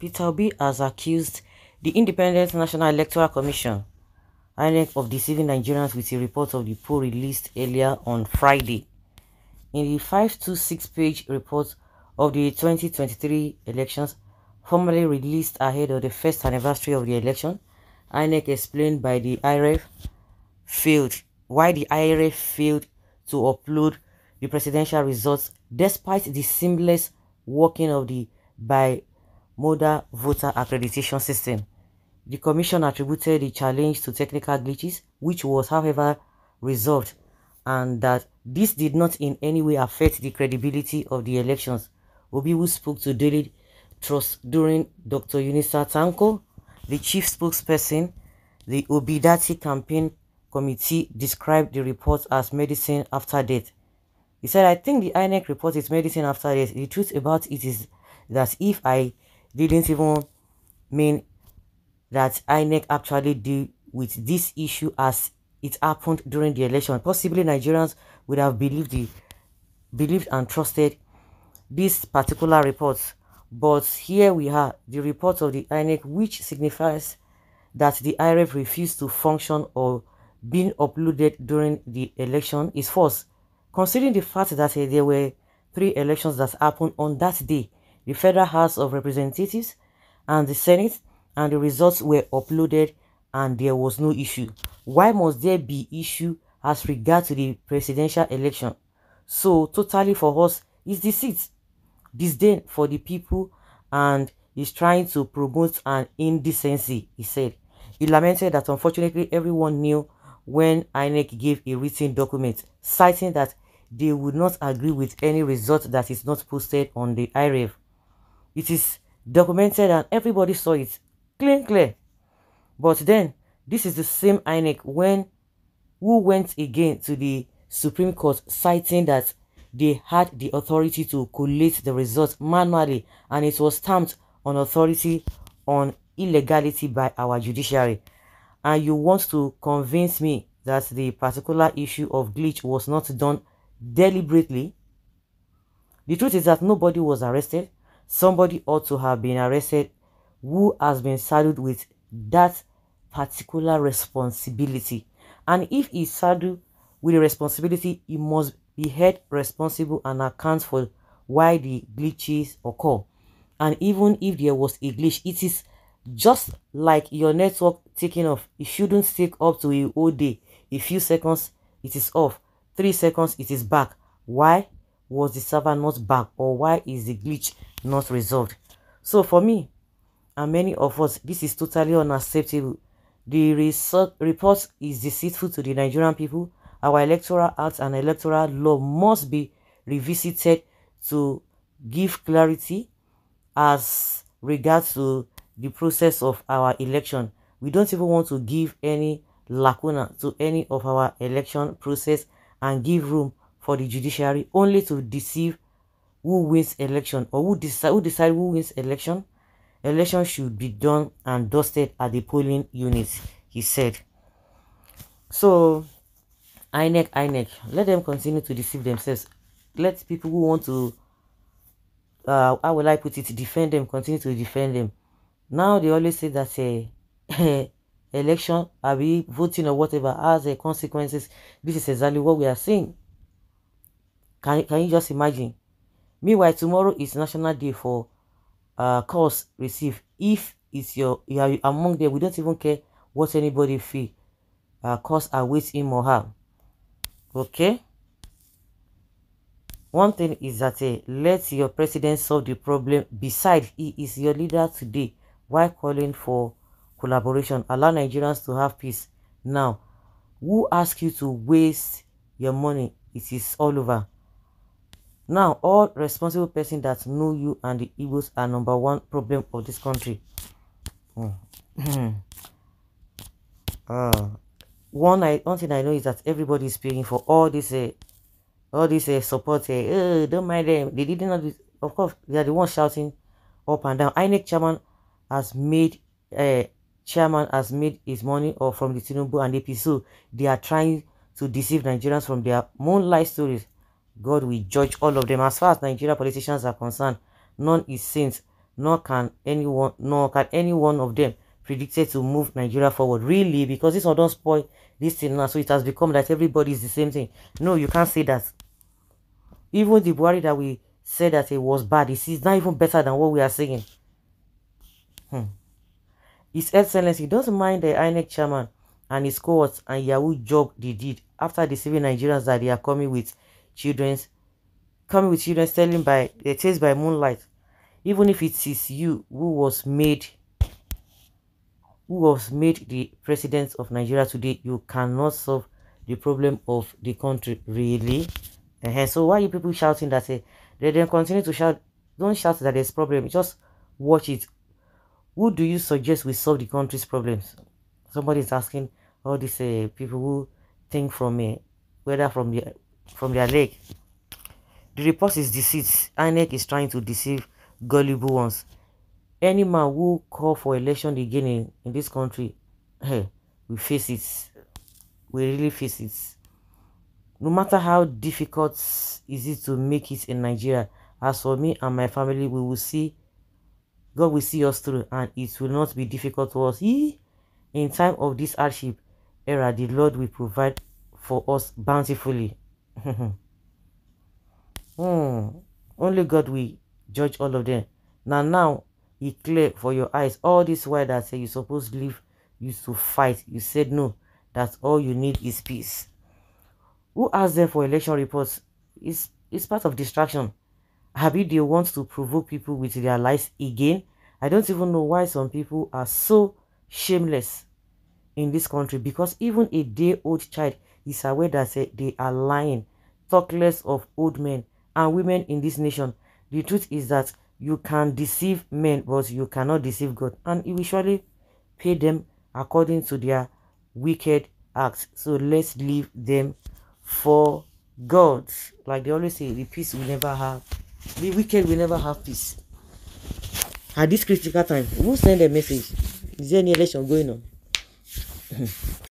Peter Obi has accused the Independent National Electoral Commission INEC of deceiving Nigerians with a report of the poll released earlier on Friday. In the 526-page report of the 2023 elections, formally released ahead of the first anniversary of the election, INEC explained by the IREV failed why the IREV failed to upload the presidential results despite the seamless working of the bimodal voter accreditation system. The commission attributed the challenge to technical glitches, which was, however, resolved, and that this did not in any way affect the credibility of the elections. Obi, who spoke to Daily Trust during Dr. Yunusa Tanko, the chief spokesperson, the Obi-Datti campaign committee described the report as medicine after death. He said, I think the INEC report is medicine after death. The truth about it is that if I didn't even mean that INEC actually deal with this issue as it happened during the election, possibly Nigerians would have believed the believed and trusted this particular report. But here we are, the report of the INEC, which signifies that the IRF refused to function or being uploaded during the election is false. Considering the fact that uh, there were three elections that happened on that day, the Federal House of Representatives and the Senate, and the results were uploaded and there was no issue. Why must there be issue as regard to the presidential election? So totally for us is deceit, disdain for the people and is trying to promote an indecency, he said. He lamented that unfortunately everyone knew when INEC gave a written document citing that they would not agree with any result that is not posted on the IREV. It is documented and everybody saw it. Clean clear. But then this is the same INEC when who went again to the Supreme Court citing that they had the authority to collate the results manually and it was stamped on authority on illegality by our judiciary. And you want to convince me that the particular issue of glitch was not done deliberately? The truth is that nobody was arrested somebody ought to have been arrested who has been saddled with that particular responsibility. And if he's saddled with the responsibility he must be held responsible and account for why the glitches occur. And even if there was a glitch it is just like your network taking off. It shouldn't take up to a whole day. A few seconds it is off. Three seconds it is back. Why was the server not back or why is the glitch not resolved. So for me and many of us this is totally unacceptable. The result report is deceitful to the nigerian people. Our electoral act and electoral law must be revisited to give clarity as regards to the process of our election. We don't even want to give any lacuna to any of our election process and give room for the judiciary only to deceive who wins election or who decide who decide who wins election. Election should be done and dusted at the polling units, he said. So INEC, INEC, let them continue to deceive themselves. Let people who want to, uh, how will I put it, defend them, continue to defend them. Now they always say that uh, election, are we voting or whatever, has uh, consequences. This is exactly what we are seeing. Can, can you just imagine? Meanwhile, tomorrow is National Day for uh, course receive. If it's your, you are among them, we don't even care what anybody feel. Uh, course awaits him or her. Okay? One thing is that uh, let your president solve the problem. Besides, he is your leader today while calling for collaboration. Allow Nigerians to have peace. Now, who asked you to waste your money? It is all over. Now, all responsible person that know you and the Igbos are number one problem of this country. Mm. uh, one I one thing I know is that everybody is paying for all this uh, all this uh, support. Uh, oh, don't mind them. They didn't know Of course, they are the ones shouting up and down. INEC chairman has made uh, chairman has made his money or from the Tinubu and AP. So they are trying to deceive Nigerians from their moonlight stories. God will judge all of them. As far as Nigerian politicians are concerned, none is saint. nor can anyone nor can any one of them predicted to move Nigeria forward. Really, because this one don't spoil this thing now, so it has become that everybody is the same thing. No, you can't say that. Even the worry that we said that it was bad, it's not even better than what we are saying. Hmm. His Excellency doesn't mind the INEC chairman and his cohorts and Yahoo job they did after deceiving Nigerians that they are coming with children's coming with children telling by the taste by moonlight. Even if it is you who was made who was made the president of Nigeria today, you cannot solve the problem of the country really. Uh -huh. So why are you people shouting that? Uh, they then continue to shout. Don't shout that there's problem. Just watch it. Who do you suggest we solve the country's problems? Somebody is asking all these uh, people who think from me, uh, whether from the from their leg. The report is deceit. INEC is trying to deceive gullible ones. Any man who call for election again in, in this country, hey, we face it. We really face it. No matter how difficult is it to make it in Nigeria, as for me and my family, we will see, God will see us through and it will not be difficult to us. In time of this hardship era, the Lord will provide for us bountifully. hmm. Only God will judge all of them. Now, now, he clear for your eyes all this while that say you supposed to live you to fight. You said no. That all you need is peace. Who asked them for election reports? Is is part of distraction. Habi they want to provoke people with their lies again? I don't even know why some people are so shameless in this country because even a day old child is aware that say, they are lying talk of old men and women in this nation the truth is that you can deceive men, but you cannot deceive God. And he will surely pay them according to their wicked acts. So let's leave them for God. Like they always say, the peace will never have, the wicked will never have peace. At this critical time, who send a message? Is there any election going on?